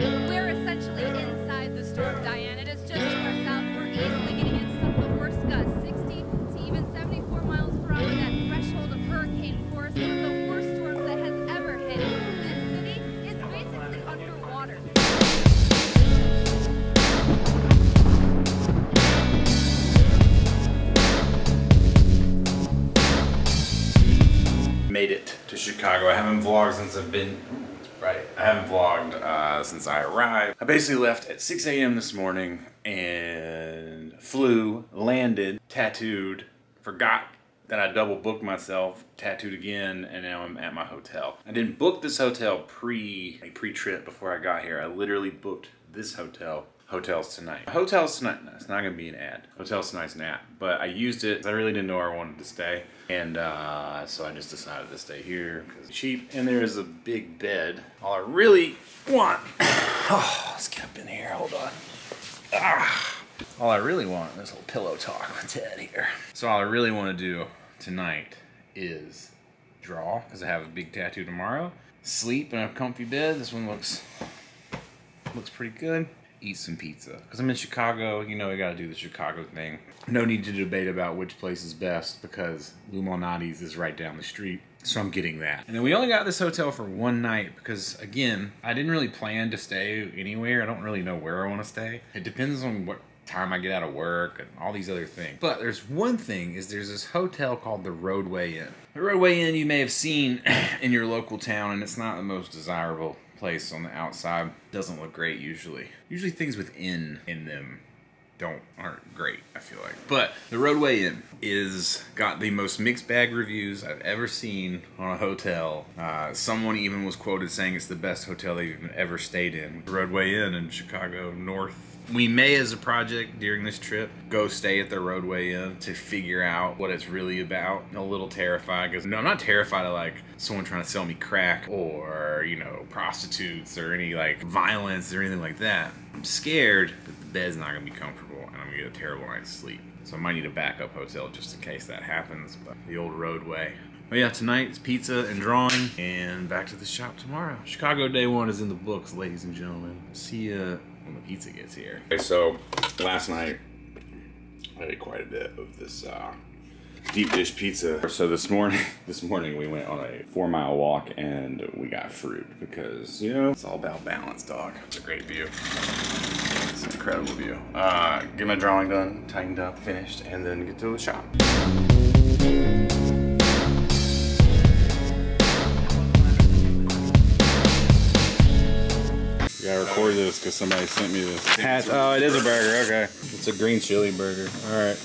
We're essentially inside the storm, Diane. It is just to our south. We're easily getting in some of the worst gusts, 60 to even 74 miles per hour. That threshold of hurricane force, one of the worst storms that has ever hit. This city is basically underwater. made it to Chicago. I haven't vlogged since I've been, right, I haven't vlogged uh, since I arrived. I basically left at 6 a.m. this morning and flew, landed, tattooed, forgot that I double booked myself, tattooed again, and now I'm at my hotel. I didn't book this hotel pre, a pre-trip before I got here. I literally booked this hotel Hotels Tonight. Hotels Tonight, no, it's not gonna be an ad. Hotels Tonight's an app, but I used it. I really didn't know where I wanted to stay. And uh, so I just decided to stay here because it's cheap. And there is a big bed. All I really want, oh, let's get up in here, hold on. Ah. All I really want, is a little pillow talk with Ted here. So all I really wanna do tonight is draw, because I have a big tattoo tomorrow. Sleep in a comfy bed. This one looks looks pretty good. Eat some pizza. Because I'm in Chicago, you know we gotta do the Chicago thing. No need to debate about which place is best because Lou Malnati's is right down the street. So I'm getting that. And then we only got this hotel for one night because again, I didn't really plan to stay anywhere. I don't really know where I want to stay. It depends on what time I get out of work and all these other things. But there's one thing is there's this hotel called the Rodeway Inn. The Rodeway Inn you may have seen in your local town and it's not the most desirable place on the outside. Doesn't look great usually. Usually things within in them don't aren't great, I feel like. But the Rodeway Inn is got the most mixed bag reviews I've ever seen on a hotel. Uh, someone even was quoted saying it's the best hotel they've ever stayed in. The Rodeway Inn in Chicago North we may, as a project during this trip, go stay at the Rodeway Inn to figure out what it's really about. a little terrified because no, I'm not terrified of like someone trying to sell me crack or you know prostitutes or any like violence or anything like that. I'm scared that the bed's not gonna be comfortable and I'm gonna get a terrible night's sleep. So I might need a backup hotel just in case that happens. But the old Rodeway. But yeah, tonight it's pizza and drawing, and back to the shop tomorrow. Chicago Day One is in the books, ladies and gentlemen. See ya when the pizza gets here. Okay, so last night I ate quite a bit of this uh, deep dish pizza. So this morning, this morning we went on a four mile walk and we got fruit because you know it's all about balance, dog. It's a great view. It's an incredible view. Uh, get my drawing done, tightened up, finished, and then get to the shop. I this because somebody sent me this. Hat. Oh, it is a burger. Okay. It's a green chili burger. All right.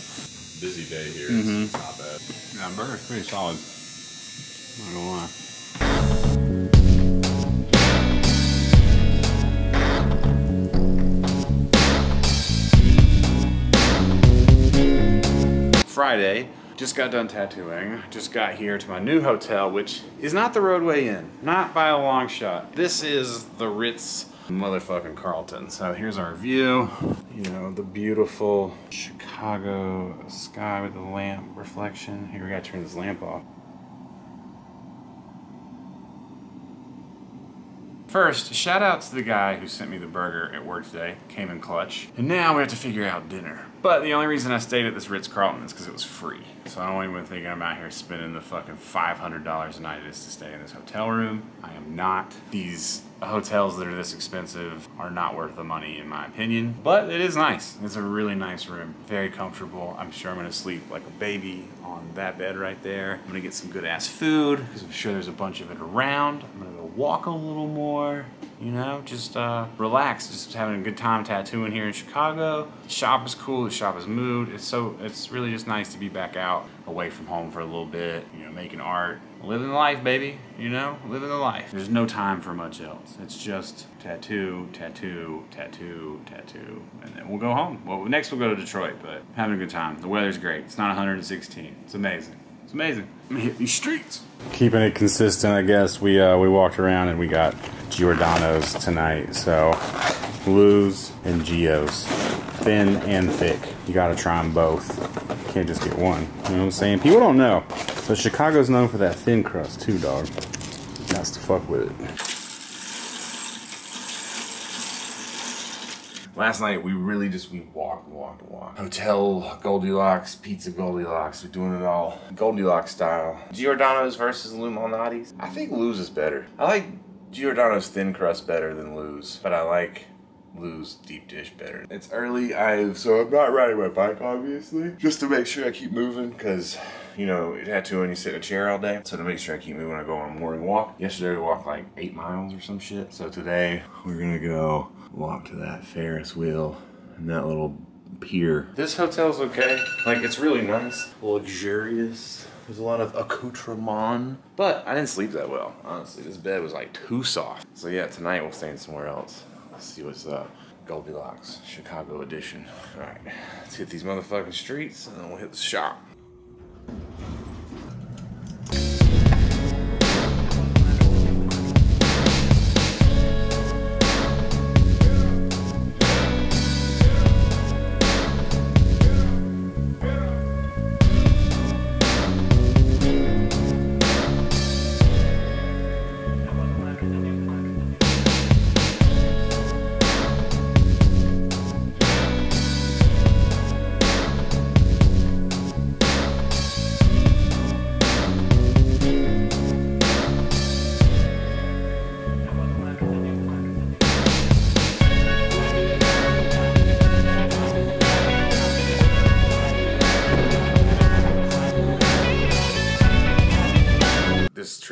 Busy day here. Mhm. It's not bad. Yeah, burger's pretty solid. Not gonna lie. Friday, just got done tattooing. Just got here to my new hotel, which is not the Rodeway Inn, not by a long shot. This is the Ritz motherfucking Carlton. So here's our view. You know, the beautiful Chicago sky with the lamp reflection. Here, we gotta turn this lamp off. First, shout out to the guy who sent me the burger at work today. Came in clutch. And now we have to figure out dinner. But the only reason I stayed at this Ritz Carlton is because it was free. So I don't even think I'm out here spending the fucking $500 a night it is to stay in this hotel room. I am not. These hotels that are this expensive are not worth the money in my opinion. But it is nice. It's a really nice room. Very comfortable. I'm sure I'm gonna sleep like a baby on that bed right there. I'm gonna get some good ass food because I'm sure there's a bunch of it around. I'm gonna go walk a little more. You know, just uh, relax, just having a good time tattooing here in Chicago. The shop is cool, the shop is moved. It's so, it's really just nice to be back out, away from home for a little bit, you know, making art. Living the life, baby, you know, living the life. There's no time for much else. It's just tattoo, tattoo, tattoo, tattoo, and then we'll go home. Well, next we'll go to Detroit, but having a good time. The weather's great. It's not 116. It's amazing. Amazing. I'm hit these streets. Keeping it consistent, I guess. We uh, we walked around and we got Giordano's tonight. So Lou's and Gio's, thin and thick. You gotta try them both. Can't just get one. You know what I'm saying? People don't know, but Chicago's known for that thin crust too, dog. Got to fuck with it. Last night we really just we walked, walked, walked. Hotel Goldilocks, Pizza Goldilocks. We're doing it all Goldilocks style. Giordano's versus Lou Malnati's. I think Lou's is better. I like Giordano's thin crust better than Lou's, but I like Lou's deep dish better. It's early, I so I'm not riding my bike obviously, just to make sure I keep moving because you know it had to when you sit in a chair all day. So to make sure I keep moving, I go on a morning walk. Yesterday we walked like eight miles or some shit. So today we're gonna go walk to that Ferris wheel and that little pier. This hotel's okay. Like it's really nice, luxurious. There's a lot of accoutrement, but I didn't sleep that well. Honestly, this bed was like too soft. So yeah, tonight we'll stay in somewhere else. Let's see what's up. Goldilocks, Chicago edition. All right, let's hit these motherfucking streets and then we'll hit the shop.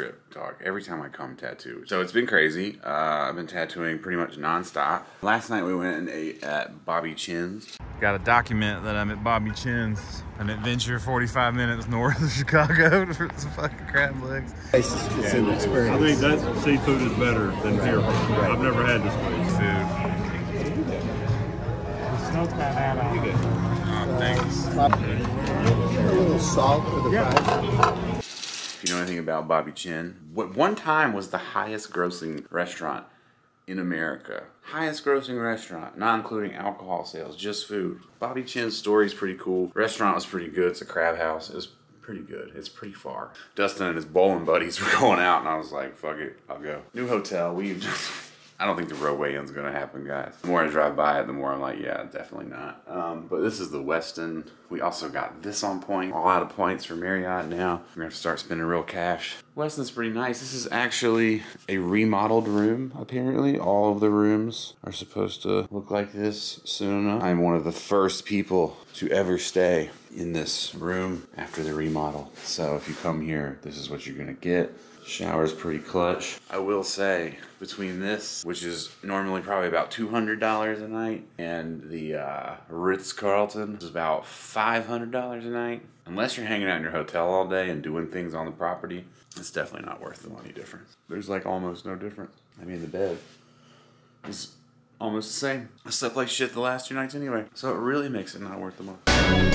Trip, dog. Every time I come tattoo. So it's been crazy. Uh, I've been tattooing pretty much nonstop. Last night we went and ate at Bobby Chin's. Got a document that I'm at Bobby Chin's, an adventure 45 minutes north of Chicago for some fucking crab legs. It's an I think that seafood is better than here. I've never had this place. Oh, thanks. A little salt for the fries. You know anything about Bobby Chin, what one time was the highest grossing restaurant in America. Highest grossing restaurant, not including alcohol sales, just food. Bobby Chin's story is pretty cool. Restaurant was pretty good. It's a crab house. It was pretty good. It's pretty far. Dustin and his bowling buddies were going out, and I was like, fuck it, I'll go. New hotel. We just. I don't think the Rodeway Inn's gonna happen, guys. The more I drive by it, the more I'm like, yeah, definitely not. Um, but this is the Westin. We also got this on point. All out of points for Marriott now. We're gonna start spending real cash. Westin's pretty nice. This is actually a remodeled room, apparently. All of the rooms are supposed to look like this soon enough. I'm one of the first people to ever stay in this room after the remodel. So if you come here, this is what you're gonna get. Shower's pretty clutch. I will say, between this, which is normally probably about $200 a night, and the uh, Ritz Carlton is about $500 a night, unless you're hanging out in your hotel all day and doing things on the property, it's definitely not worth the money difference. There's like almost no difference. I mean, the bed is almost the same. I slept like shit the last two nights anyway, so it really makes it not worth the money.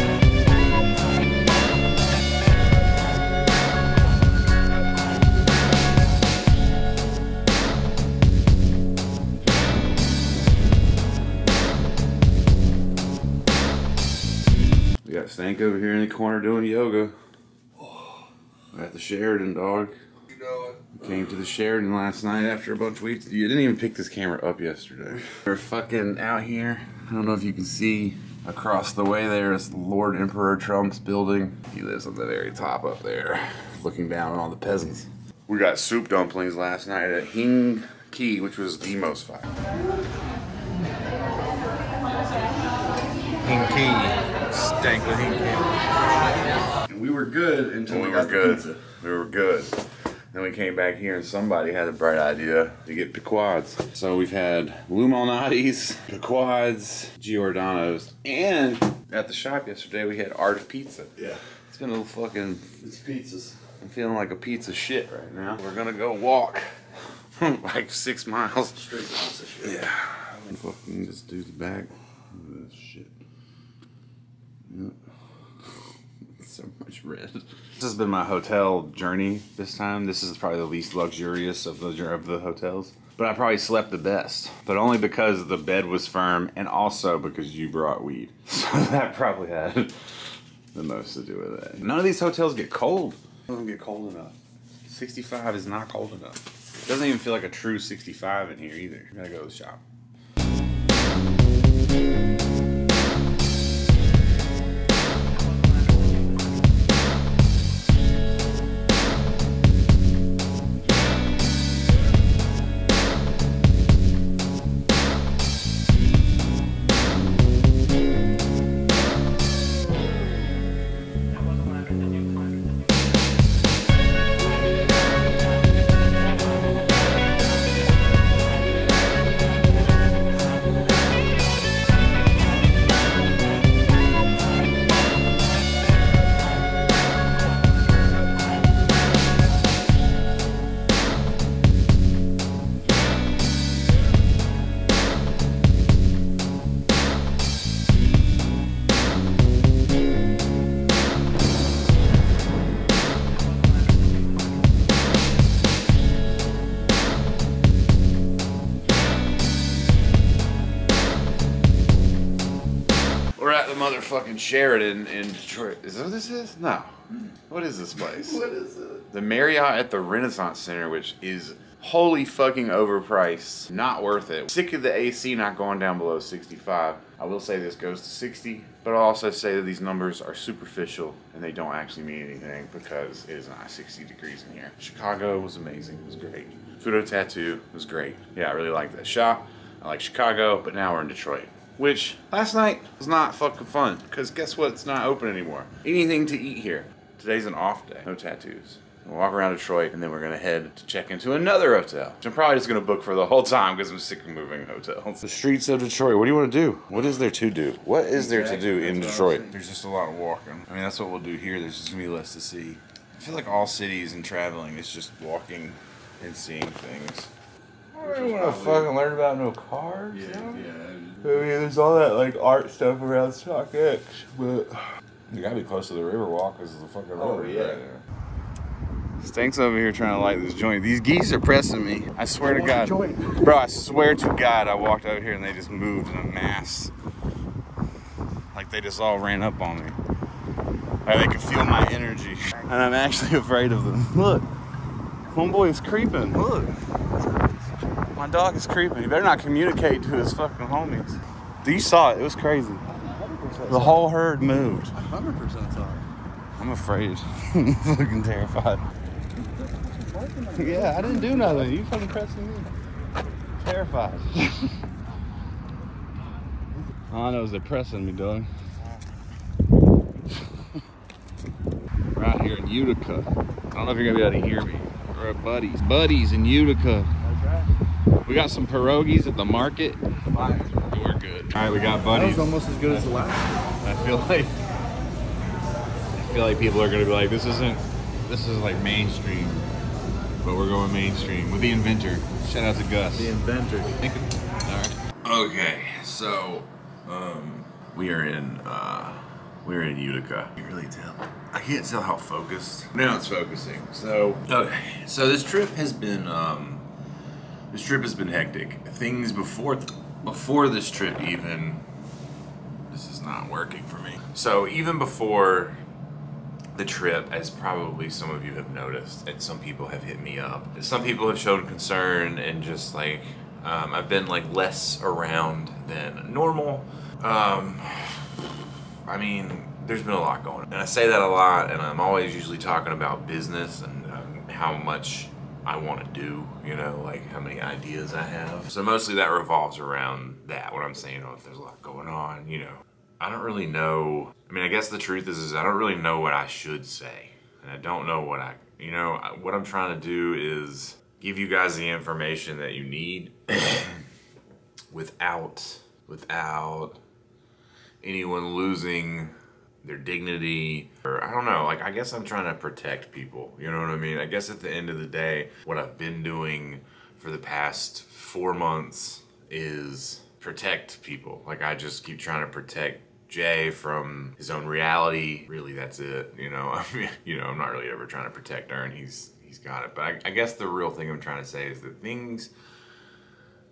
Stank over here in the corner doing yoga. We're at the Sheraton, dog. Came to the Sheraton last night after a bunch of weeks. You didn't even pick this camera up yesterday. We're fucking out here. I don't know if you can see across the way there is Lord Emperor Trump's building. He lives on the very top up there, looking down on all the peasants. We got soup dumplings last night at Hing Ki, which was the most fire. Hinky. Stank with Hinky. And we were good until we, were good. We were good. Then we came back here and somebody had a bright idea to get Pequods. So we've had Lou Malnati's, Pequods, Giordano's, and at the shop yesterday we had Art of Pizza. Yeah. It's been a little fucking. It's pizzas. I'm feeling like a pizza shit right now. We're gonna go walk like six miles. Straight pizza shit. Yeah. Fucking this dude's back. Look at this shit. Yep. so much red. This has been my hotel journey this time. This is probably the least luxurious of the of the hotels. But I probably slept the best. But only because the bed was firm and also because you brought weed. So that probably had the most to do with it. None of these hotels get cold. It doesn't get cold enough. 65 is not cold enough. It doesn't even feel like a true 65 in here either. You gotta go to the shop. Sheraton in Detroit. Is that what this is? No. What is this place? What is it? The Marriott at the Renaissance Center, which is holy fucking overpriced. Not worth it. Sick of the AC not going down below 65. I will say this goes to 60, but I'll also say that these numbers are superficial and they don't actually mean anything because it is not 60 degrees in here. Chicago was amazing. It was great. Fudo Tattoo was great. Yeah, I really like that shop. I like Chicago, but now we're in Detroit. Which last night was not fucking fun because guess what? It's not open anymore. Anything to eat here. Today's an off day. No tattoos. We'll walk around Detroit and then we're gonna head to check into another hotel. Which I'm probably just gonna book for the whole time because I'm sick of moving hotels. The streets of Detroit. What do you want to do? What is there to do? What is there to do in Detroit? There's just a lot of walking. I mean, that's what we'll do here. There's just gonna be less to see. I feel like all cities and traveling is just walking and seeing things. I don't want to fucking learn about no cars. Yeah, yo. yeah. I mean, there's all that like art stuff around StockX, but you gotta be close to the Riverwalk because of the fucking Oh, river yeah. right there. Stink's over here trying to light this joint. These geese are pressing me. I swear to God, bro. I swear to God, I walked out here and they just moved in a mass. Like they just all ran up on me. Like they could feel my energy, and I'm actually afraid of them. Look, homeboy is creeping. Look. My dog is creeping. He better not communicate to his fucking homies. You saw it. It was crazy. The whole herd moved. 100% sorry. I'm afraid. I'm fucking terrified. Yeah, I didn't do nothing. You fucking pressing me. Terrified. All I know is they're pressing me, dog. right here in Utica. I don't know if you're gonna be able to hear me. We're at Buddy's. Buddy's in Utica. We got some pierogies at the market. We're good. All right, we got buddies. That Buddy's. was almost as good as the last I feel like I feel like people are gonna be like, this isn't this is like mainstream, but we're going mainstream with the inventor. Shout out to Gus. The inventor. Thank you. All right. Okay, so um, we are in uh, we're in Utica. You can really tell. I can't tell how focused. Now it's focusing. So okay, so this trip has been um, this trip has been hectic. Things before before this trip even this is not working for me. So even before the trip, as probably some of you have noticed, and some people have hit me up, some people have shown concern and just like um, I've been like less around than normal. Um, I mean, there's been a lot going on, and I say that a lot, and I'm always usually talking about business and um, how much I want to do, you know, like how many ideas I have. So mostly that revolves around that. What I'm saying, oh, if there's a lot going on, you know, I don't really know. I mean, I guess the truth is, is I don't really know what I should say, and I don't know what I, you know, what I'm trying to do is give you guys the information that you need without, without anyone losing their dignity or I don't know like I guess I'm trying to protect people you know what I mean? I guess at the end of the day what I've been doing for the past 4 months is protect people. Like I just keep trying to protect Jay from his own reality. Really that's it you know? I mean you know I'm not really ever trying to protect Ern he's he's got it. But I, I guess the real thing I'm trying to say is that things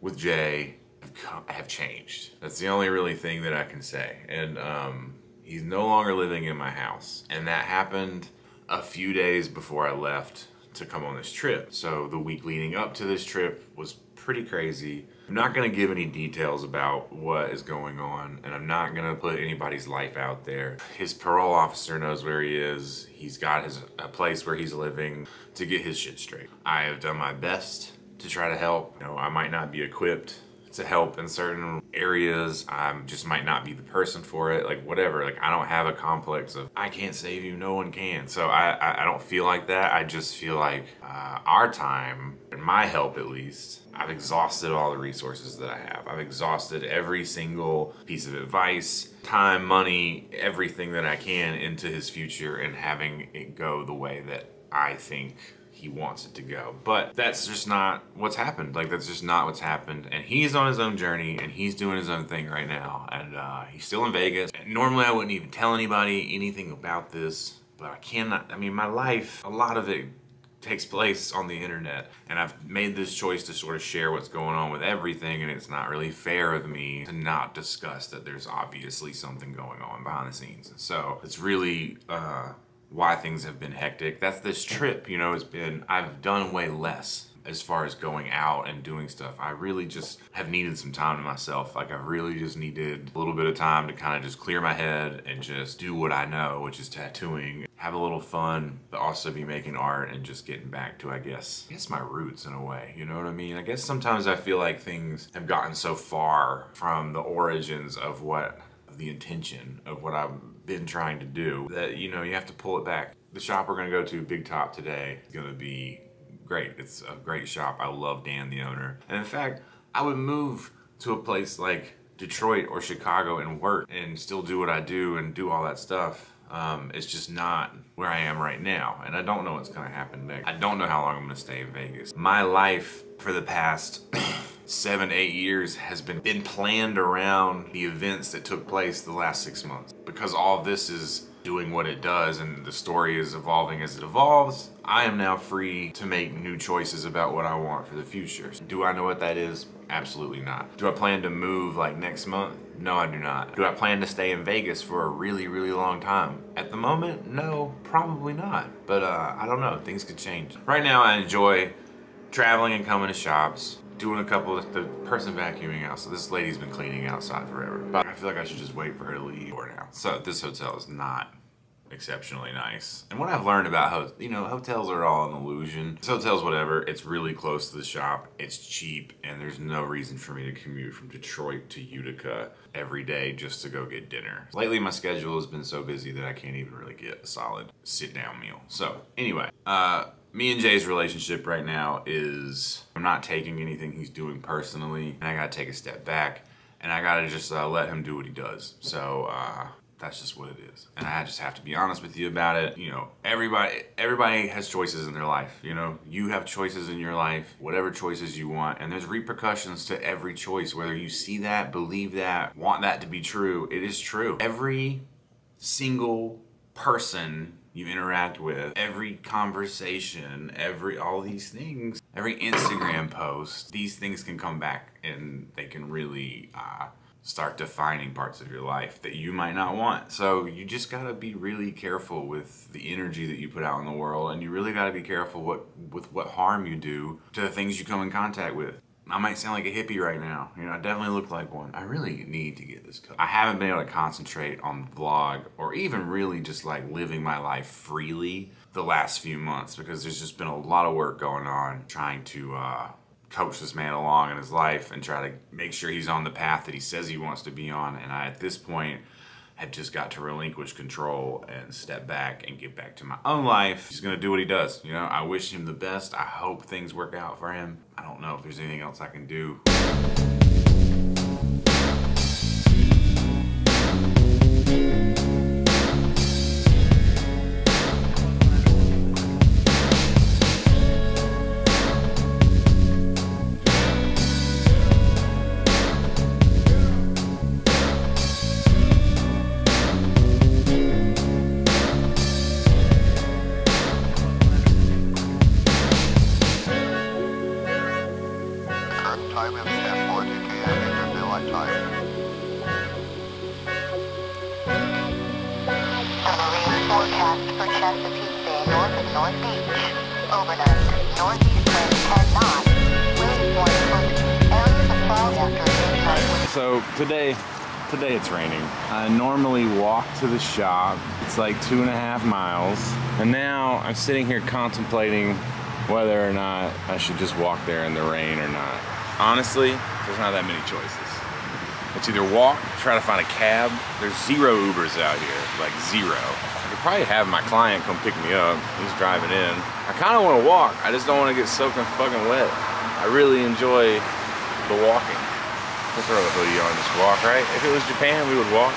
with Jay have, have changed. That's the only really thing that I can say. And um, he's no longer living in my house. And that happened a few days before I left to come on this trip. So the week leading up to this trip was pretty crazy. I'm not going to give any details about what is going on, and I'm not going to put anybody's life out there. His parole officer knows where he is. He's got his a place where he's living to get his shit straight. I have done my best to try to help. You know, I might not be equipped to help in certain areas. I just might not be the person for it. Like whatever. Like I don't have a complex of I can't save you, no one can. So I I, don't feel like that. I just feel like uh, our time and my help at least. I've exhausted all the resources that I have. I've exhausted every single piece of advice, time, money, everything that I can into his future and having it go the way that I think he wants it to go. But that's just not what's happened. Like that's just not what's happened. And he's on his own journey and he's doing his own thing right now. And uh, he's still in Vegas. And normally I wouldn't even tell anybody anything about this, but I cannot. I mean, my life, a lot of it takes place on the internet. And I've made this choice to sort of share what's going on with everything, and it's not really fair of me to not discuss that there's obviously something going on behind the scenes. So it's really uh, why things have been hectic. That's this trip, you know, it's been, I've done way less as far as going out and doing stuff. I really just have needed some time to myself. Like I really just needed a little bit of time to kind of just clear my head and just do what I know, which is tattooing. Have a little fun, but also be making art and just getting back to, I guess, I guess my roots in a way. You know what I mean? I guess sometimes I feel like things have gotten so far from the origins of what the intention of what I've been trying to do that you know you have to pull it back. The shop we're gonna go to, Big Top today, is gonna be great. It's a great shop. I love Dan, the owner. And in fact, I would move to a place like Detroit or Chicago and work and still do what I do and do all that stuff. Um, it's just not where I am right now. And I don't know what's going to happen next. I don't know how long I'm going to stay in Vegas. My life for the past seven, eight years has been, been planned around the events that took place the last six months. Because all this is doing what it does and the story is evolving as it evolves, I am now free to make new choices about what I want for the future. Do I know what that is? Absolutely not. Do I plan to move like next month? No, I do not. Do I plan to stay in Vegas for a really, really long time? At the moment, no, probably not. But uh, I don't know, things could change. Right now, I enjoy traveling and coming to shops, doing a couple of the person vacuuming out. So this lady's been cleaning outside forever. But I feel like I should just wait for her to leave for now. So this hotel is not exceptionally nice. And what I've learned about ho- you know hotels are all an illusion. This hotel's whatever. It's really close to the shop. It's cheap, and there's no reason for me to commute from Detroit to Utica every day just to go get dinner. Lately, my schedule has been so busy that I can't even really get a solid sit down meal. So anyway, uh, me and Jay's relationship right now is I'm not taking anything he's doing personally, and I gotta take a step back. And I gotta just uh, let him do what he does. So uh, that's just what it is and i just have to be honest with you about it you know everybody everybody has choices in their life you know you have choices in your life whatever choices you want and there's repercussions to every choice whether you see that believe that want that to be true it is true every single person you interact with every conversation every all these things every instagram post these things can come back and they can really uh, start defining parts of your life that you might not want. So you just got to be really careful with the energy that you put out in the world and you really got to be careful what with what harm you do to the things you come in contact with. I might sound like a hippie right now. You know, I definitely look like one. I really need to get this cut. I haven't been able to concentrate on vlog or even really just like living my life freely the last few months because there's just been a lot of work going on trying to uh, coach this man along in his life and try to make sure he's on the path that he says he wants to be on. And I, at this point, had just got to relinquish control and step back and get back to my own life. He's gonna do what he does. You know, I wish him the best. I hope things work out for him. I don't know if there's anything else I can do. To the shop. It's like two and a half miles. And now I'm sitting here contemplating whether or not I should just walk there in the rain or not. Honestly, there's not that many choices. It's either walk, try to find a cab. There's zero Ubers out here, like zero. I could probably have my client come pick me up. He's driving in. I kind of want to walk. I just don't want to get soaking fucking wet. I really enjoy the walking. We'll throw a hoodie on and just walk, right? If it was Japan, we would walk.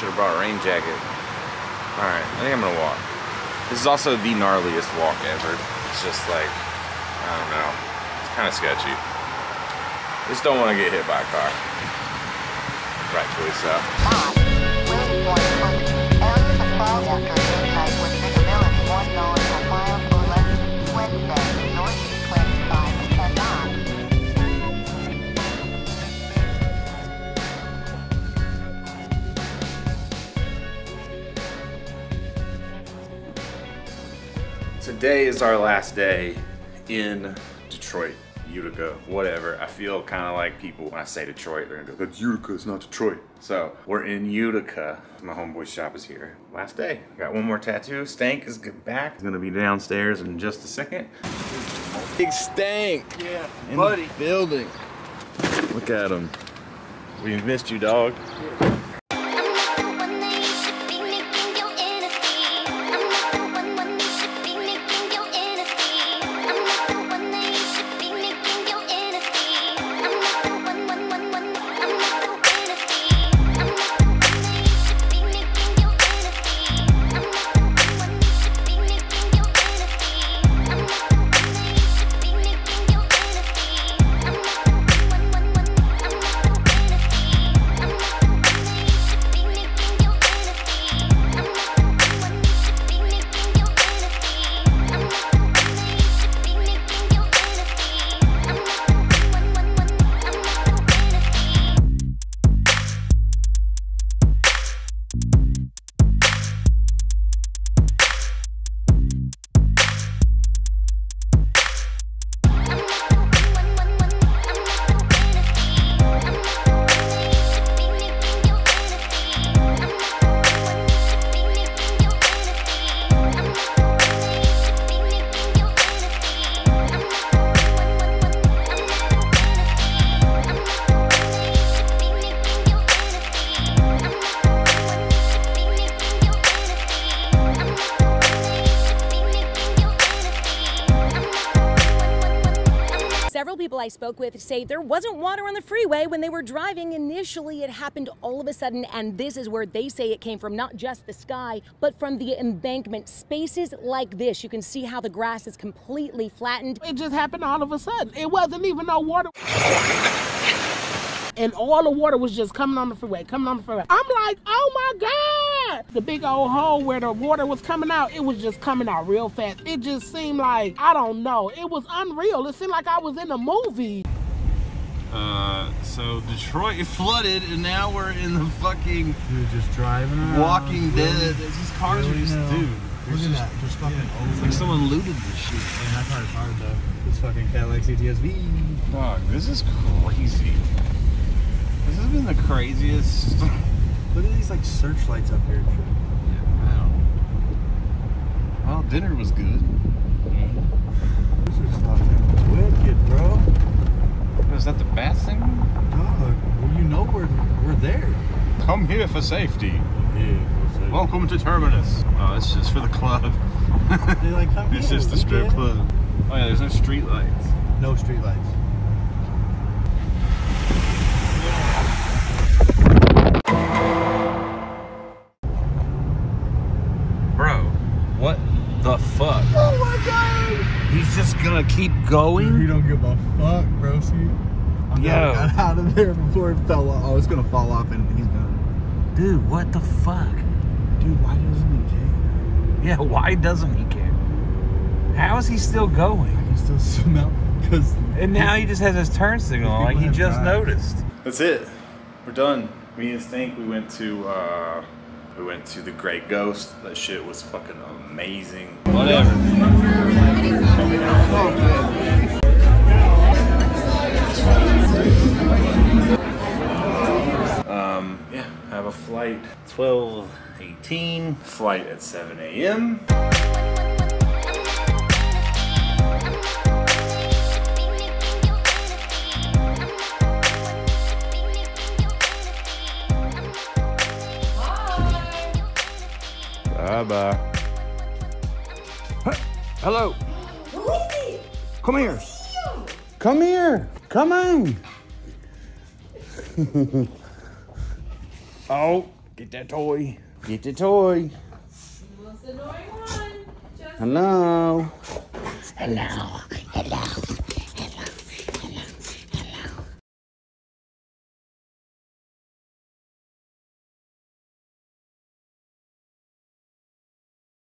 Should have brought a rain jacket. Alright, I think I'm gonna walk. This is also the gnarliest walk ever. It's just like, I don't know. It's kind of sketchy. Just don't want to get hit by a car. Rightfully so. Today is our last day in Detroit, Utica, whatever. I feel kind of like people when I say Detroit, they're gonna go, "That's Utica, it's not Detroit." So we're in Utica. My homeboy shop is here. Last day. Got one more tattoo. Stank is back. He's gonna be downstairs in just a second. Big stank. Yeah, in buddy. Building. Look at him. We missed you, dog. Several I spoke with say there wasn't water on the freeway when they were driving. Initially, it happened all of a sudden, and this is where they say it came from not just the sky, but from the embankment. Spaces like this, you can see how the grass is completely flattened. It just happened all of a sudden. It wasn't even no water. And all the water was just coming on the freeway, coming on the freeway. I'm like, oh my God! The big old hole where the water was coming out, it was just coming out real fast. It just seemed like, I don't know, it was unreal. It seemed like I was in a movie. Uh, so Detroit flooded, and now we're in the fucking Dude, just driving around. Walking Dead. These cars are just, dude. Look at that. Just fucking It's over. like someone looted this shit. Man, that car's hard though. This fucking Cadillac CTSV. Dog, this is crazy. This has been the craziest. Look at these like searchlights up here. shit. Wow. Well, dinner was good. This is fucking wicked, bro. Is that the bat thing? Dog, well, you know we're we're there. Come here for safety. Yeah. Welcome to Terminus. Oh, it's just for the club. They like come it's here, just the strip club. Oh yeah, there's no street lights. No street lights. Gonna keep Dude, going? you don't give a fuck, bro. See, I Yo. got out of there before it fell off. Oh, it's gonna fall off and he's gonna. Dude, what the fuck? Dude, why doesn't he care? Yeah, why doesn't he care? How is he still going? I can still smell because. And now he just has his turn signal on, like he just died. noticed. That's it. We're done. Me and Stink, we went to uh we went to the Great Ghost. That shit was fucking amazing. Whatever. Um, yeah, have a flight. 1218. Flight at 7 a.m. Bye bye. Hello. Come here. Come here. Come on. oh, get that toy. Get the toy. Hello. Hello. Hello.